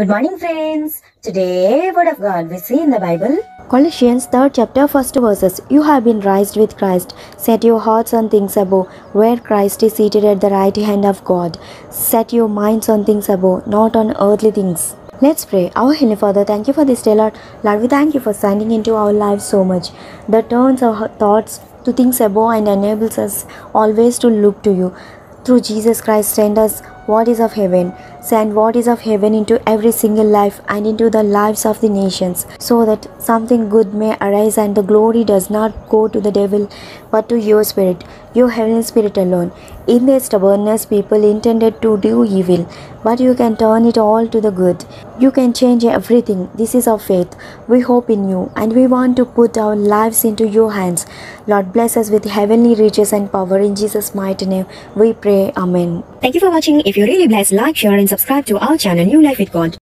Good morning, friends. Today, Word of God we see in the Bible. Colossians 3rd chapter first verses You have been raised with Christ. Set your hearts on things above, where Christ is seated at the right hand of God. Set your minds on things above, not on earthly things. Let's pray. Our Heavenly Father, thank you for this day, Lord. Lord, we thank you for sending into our lives so much that turns our thoughts to things above and enables us always to look to you. Through Jesus Christ, send us what is of heaven. Send what is of heaven into every single life and into the lives of the nations, so that something good may arise and the glory does not go to the devil but to your spirit, your heavenly spirit alone. In their stubbornness, people intended to do evil, but you can turn it all to the good. You can change everything. This is our faith. We hope in you and we want to put our lives into your hands. Lord, bless us with heavenly riches and power. In Jesus' mighty name, we pray. Amen. Thank you for watching. If you're really blessed, like, share, and subscribe to our channel, New Life with God.